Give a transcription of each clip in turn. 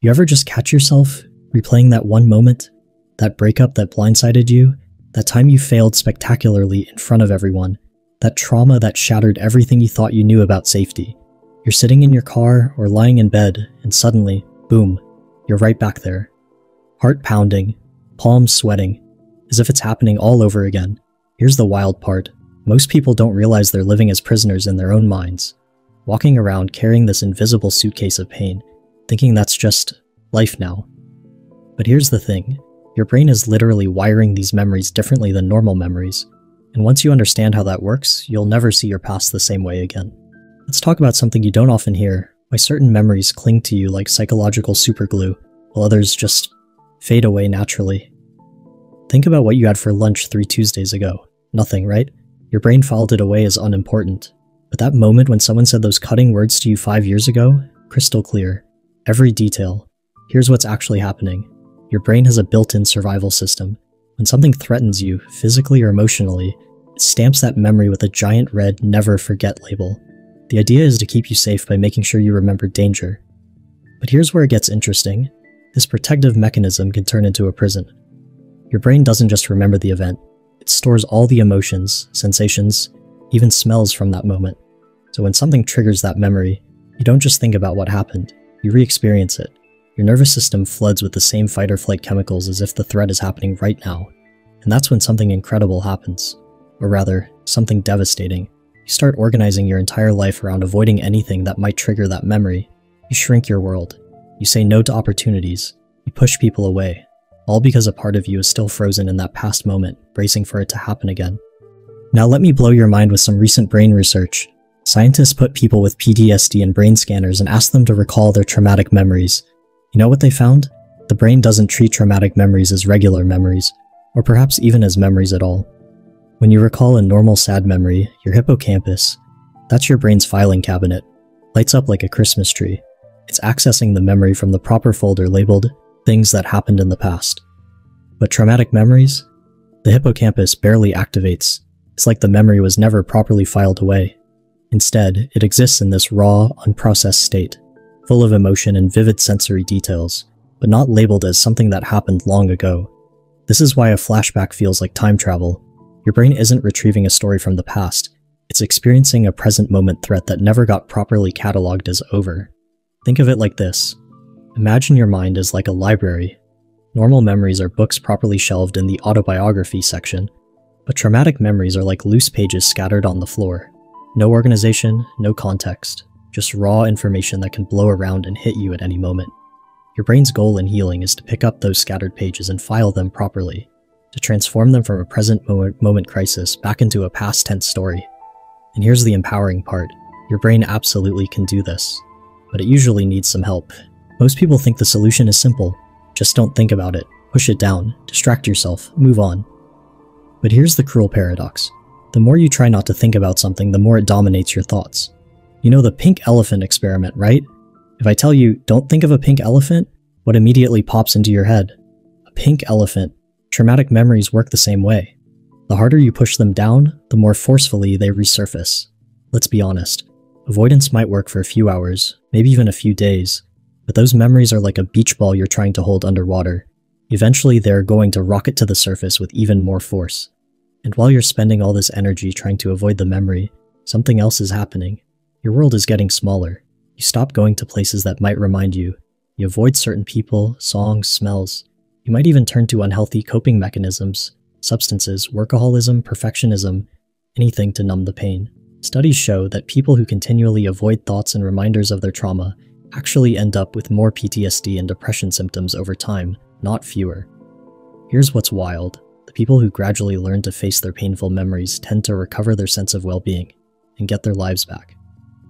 You ever just catch yourself replaying that one moment? That breakup that blindsided you? That time you failed spectacularly in front of everyone? That trauma that shattered everything you thought you knew about safety? You're sitting in your car or lying in bed, and suddenly, boom, you're right back there. Heart pounding, palms sweating, as if it's happening all over again. Here's the wild part most people don't realize they're living as prisoners in their own minds, walking around carrying this invisible suitcase of pain, thinking that's just life now. But here's the thing your brain is literally wiring these memories differently than normal memories, and once you understand how that works, you'll never see your past the same way again. Let's talk about something you don't often hear why certain memories cling to you like psychological superglue, while others just fade away naturally. Think about what you had for lunch three Tuesdays ago. Nothing, right? Your brain filed it away as unimportant. But that moment when someone said those cutting words to you five years ago, crystal clear. Every detail. Here's what's actually happening. Your brain has a built-in survival system. When something threatens you, physically or emotionally, it stamps that memory with a giant red never forget label. The idea is to keep you safe by making sure you remember danger. But here's where it gets interesting. This protective mechanism can turn into a prison. Your brain doesn't just remember the event, it stores all the emotions, sensations, even smells from that moment. So when something triggers that memory, you don't just think about what happened, you re experience it. Your nervous system floods with the same fight or flight chemicals as if the threat is happening right now. And that's when something incredible happens. Or rather, something devastating. You start organizing your entire life around avoiding anything that might trigger that memory. You shrink your world. You say no to opportunities. You push people away. All because a part of you is still frozen in that past moment, bracing for it to happen again. Now let me blow your mind with some recent brain research. Scientists put people with PTSD in brain scanners and asked them to recall their traumatic memories. You know what they found? The brain doesn't treat traumatic memories as regular memories, or perhaps even as memories at all. When you recall a normal sad memory, your hippocampus, that's your brain's filing cabinet, lights up like a Christmas tree. It's accessing the memory from the proper folder labeled things that happened in the past. But traumatic memories? The hippocampus barely activates. It's like the memory was never properly filed away. Instead, it exists in this raw, unprocessed state full of emotion and vivid sensory details, but not labeled as something that happened long ago. This is why a flashback feels like time travel. Your brain isn't retrieving a story from the past, it's experiencing a present moment threat that never got properly cataloged as over. Think of it like this. Imagine your mind is like a library. Normal memories are books properly shelved in the autobiography section, but traumatic memories are like loose pages scattered on the floor. No organization, no context just raw information that can blow around and hit you at any moment. Your brain's goal in healing is to pick up those scattered pages and file them properly, to transform them from a present moment, crisis back into a past tense story. And here's the empowering part your brain absolutely can do this, but it usually needs some help. Most people think the solution is simple just don't think about it, push it down, distract yourself, move on. But here's the cruel paradox the more you try not to think about something, the more it dominates your thoughts. You know the pink elephant experiment, right? If I tell you, don't think of a pink elephant, what immediately pops into your head? A pink elephant. Traumatic memories work the same way. The harder you push them down, the more forcefully they resurface. Let's be honest. Avoidance might work for a few hours, maybe even a few days, but those memories are like a beach ball you're trying to hold underwater. Eventually, they're going to rocket to the surface with even more force. And while you're spending all this energy trying to avoid the memory, something else is happening. Your world is getting smaller. You stop going to places that might remind you. You avoid certain people, songs, smells. You might even turn to unhealthy coping mechanisms, substances, workaholism, perfectionism, anything to numb the pain. Studies show that people who continually avoid thoughts and reminders of their trauma actually end up with more PTSD and depression symptoms over time, not fewer. Here's what's wild. People who gradually learn to face their painful memories tend to recover their sense of well-being and get their lives back.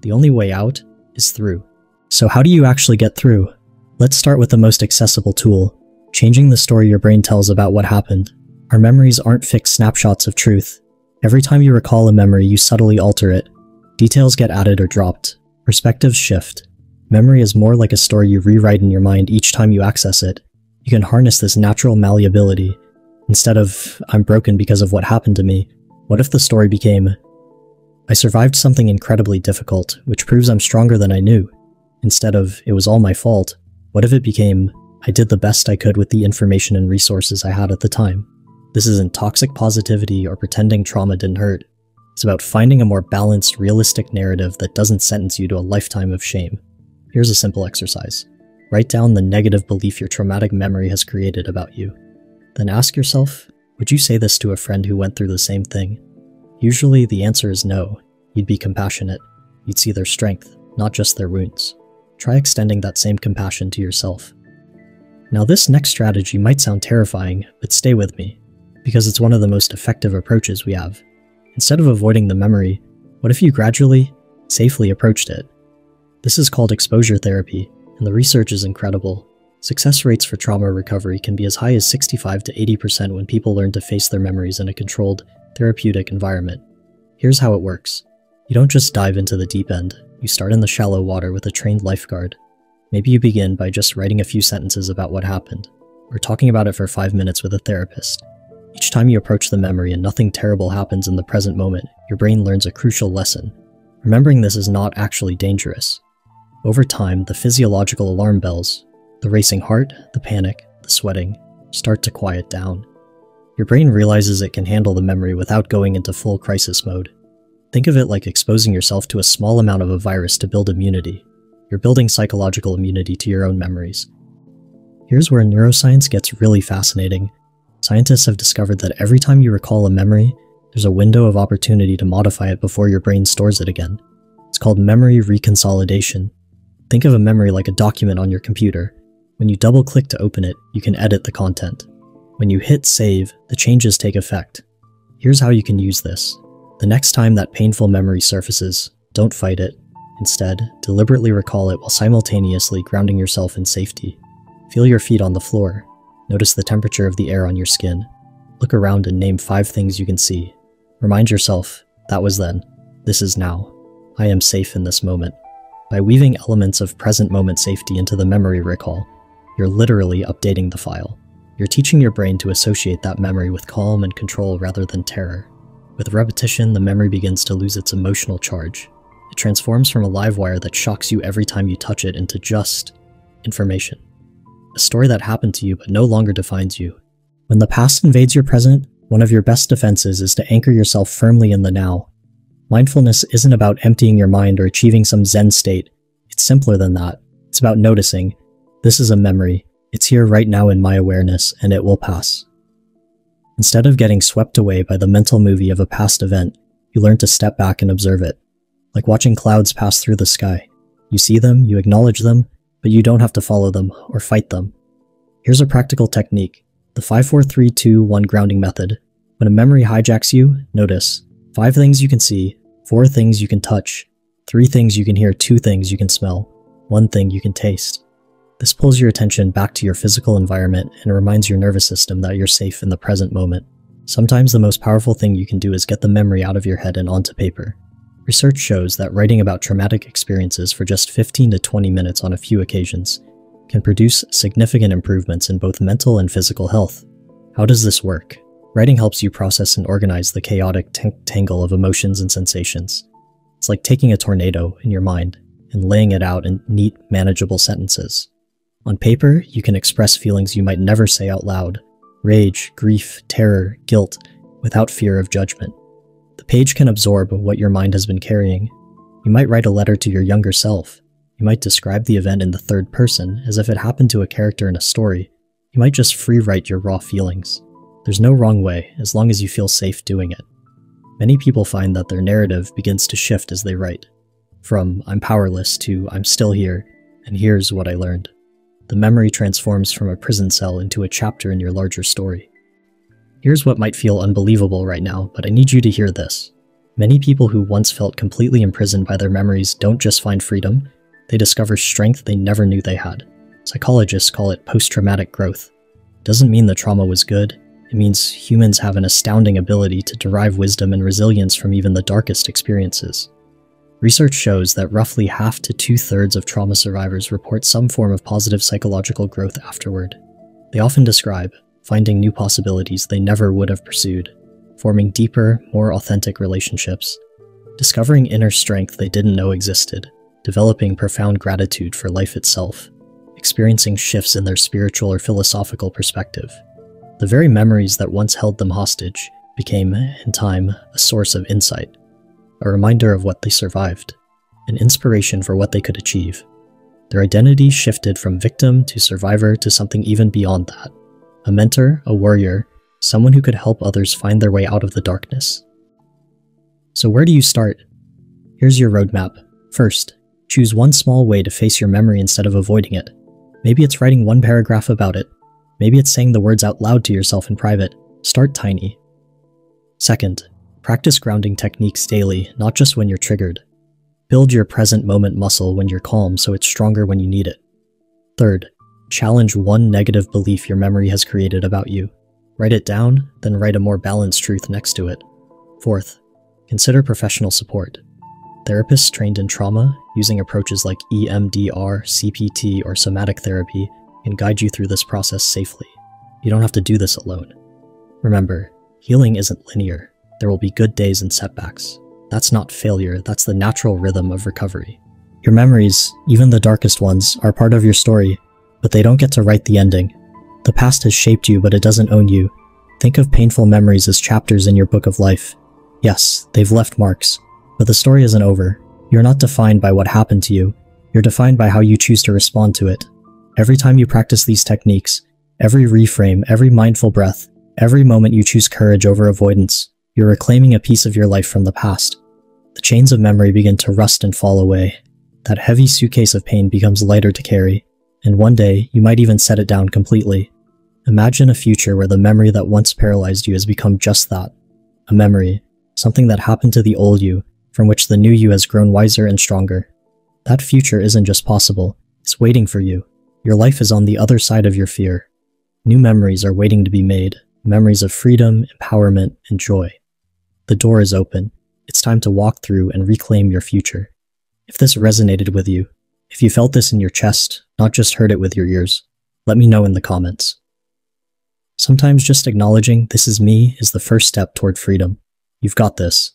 The only way out is through. So how do you actually get through? Let's start with the most accessible tool, changing the story your brain tells about what happened. Our memories aren't fixed snapshots of truth. Every time you recall a memory, you subtly alter it. Details get added or dropped. Perspectives shift. Memory is more like a story you rewrite in your mind each time you access it. You can harness this natural malleability. Instead of, I'm broken because of what happened to me, what if the story became, I survived something incredibly difficult, which proves I'm stronger than I knew. Instead of, it was all my fault, What if it became, I did the best I could with the information and resources I had at the time? This isn't toxic positivity or pretending trauma didn't hurt. It's about finding a more balanced, realistic narrative that doesn't sentence you to a lifetime of shame. Here's a simple exercise write down the negative belief your traumatic memory has created about you. Then ask yourself would you say this to a friend who went through the same thing? Usually the answer is no. You'd be compassionate. You'd see their strength, not just their wounds. Try extending that same compassion to yourself. Now, this next strategy might sound terrifying, but stay with me, because it's one of the most effective approaches we have. Instead of avoiding the memory, what if you gradually, safely approached it? This is called exposure therapy, and the research is incredible. Success rates for trauma recovery can be as high as 65 to 80% when people learn to face their memories in a controlled, therapeutic environment. Here's how it works you don't just dive into the deep end, you start in the shallow water with a trained lifeguard. Maybe you begin by just writing a few sentences about what happened, or talking about it for five minutes with a therapist. Each time you approach the memory and nothing terrible happens in the present moment, your brain learns a crucial lesson. Remembering this is not actually dangerous. Over time, the physiological alarm bells, the racing heart, the panic, the sweating, start to quiet down. Your brain realizes it can handle the memory without going into full crisis mode. Think of it like exposing yourself to a small amount of a virus to build immunity. You're building psychological immunity to your own memories. Here's where neuroscience gets really fascinating Scientists have discovered that every time you recall a memory, there's a window of opportunity to modify it before your brain stores it again. It's called memory reconsolidation. Think of a memory like a document on your computer. When you double click to open it, you can edit the content. When you hit save, the changes take effect. Here's how you can use this. The next time that painful memory surfaces, don't fight it. Instead, deliberately recall it while simultaneously grounding yourself in safety. Feel your feet on the floor, Notice the temperature of the air on your skin. Look around and name five things you can see. Remind yourself, that was then, this is now. I am safe in this moment. By weaving elements of present moment safety into the memory recall, you're literally updating the file. You're teaching your brain to associate that memory with calm and control rather than terror. With repetition, the memory begins to lose its emotional charge. It transforms from a live wire that shocks you every time you touch it into just information a story that happened to you but no longer defines you. When the past invades your present, one of your best defenses is to anchor yourself firmly in the now. Mindfulness isn't about emptying your mind or achieving some Zen state. It's simpler than that. It's about noticing this is a memory. It's here right now in my awareness, and it will pass. Instead of getting swept away by the mental movie of a past event, you learn to step back and observe it. Like watching clouds pass through the sky. You see them, you acknowledge them, but you don't have to follow them or fight them. Here's a practical technique the 54321 grounding method. When a memory hijacks you, notice 5 things you can see, 4 things you can touch, 3 things you can hear, 2 things you can smell, 1 thing you can taste. This pulls your attention back to your physical environment and reminds your nervous system that you're safe in the present moment. Sometimes the most powerful thing you can do is get the memory out of your head and onto paper. Research shows that writing about traumatic experiences for just 15 to 20 minutes on a few occasions can produce significant improvements in both mental and physical health. How does this work? Writing helps you process and organize the chaotic tangle of emotions and sensations. It's like taking a tornado in your mind and laying it out in neat, manageable sentences. On paper, you can express feelings you might never say out loud rage, grief, terror, guilt without fear of judgment. The page can absorb what your mind has been carrying. You might write a letter to your younger self. You might describe the event in the third person as if it happened to a character in a story. You might just free write your raw feelings. There's no wrong way, as long as you feel safe doing it. Many people find that their narrative begins to shift as they write. From I'm powerless to I'm still here, and here's what I learned. The memory transforms from a prison cell into a chapter in your larger story. Here's what might feel unbelievable right now, but I need you to hear this. Many people who once felt completely imprisoned by their memories don't just find freedom, they discover strength they never knew they had. Psychologists call it post traumatic growth. It doesn't mean the trauma was good, it means humans have an astounding ability to derive wisdom and resilience from even the darkest experiences. Research shows that roughly half to two thirds of trauma survivors report some form of positive psychological growth afterward. They often describe, finding new possibilities they never would have pursued, forming deeper, more authentic relationships, discovering inner strength they didn't know existed, developing profound gratitude for life itself, experiencing shifts in their spiritual or philosophical perspective. The very memories that once held them hostage became, in time, a source of insight, a reminder of what they survived, an inspiration for what they could achieve. Their identity shifted from victim to survivor to something even beyond that a mentor, a warrior, someone who could help others find their way out of the darkness. So, where do you start? Here's your roadmap. First, choose one small way to face your memory instead of avoiding it. Maybe it's writing one paragraph about it. Maybe it's saying the words out loud to yourself in private. Start tiny. Second, practice grounding techniques daily, not just when you're triggered. Build your present moment muscle when you're calm so it's stronger when you need it. Third, challenge one negative belief your memory has created about you. Write it down, then write a more balanced truth next to it. Fourth, consider professional support. Therapists trained in trauma, using approaches like EMDR, CPT, or somatic therapy, can guide you through this process safely. You don't have to do this alone. Remember, healing isn't linear. There will be good days and setbacks. That's not failure, that's the natural rhythm of recovery. Your memories, even the darkest ones, are part of your story, but they don't get to write the ending. The past has shaped you, but it doesn't own you. Think of painful memories as chapters in your book of life. Yes, they've left marks, but the story isn't over. You're not defined by what happened to you, you're defined by how you choose to respond to it. Every time you practice these techniques, every reframe, every mindful breath, every moment you choose courage over avoidance, you're reclaiming a piece of your life from the past. The chains of memory begin to rust and fall away. That heavy suitcase of pain becomes lighter to carry, and one day you might even set it down completely. Imagine a future where the memory that once paralyzed you has become just that a memory, something that happened to the old you, from which the new you has grown wiser and stronger. That future isn't just possible, it's waiting for you. Your life is on the other side of your fear. New memories are waiting to be made memories of freedom, empowerment, and joy. The door is open. It's time to walk through and reclaim your future. If this resonated with you, if you felt this in your chest, not just heard it with your ears, let me know in the comments. Sometimes just acknowledging this is me is the first step toward freedom. You've got this.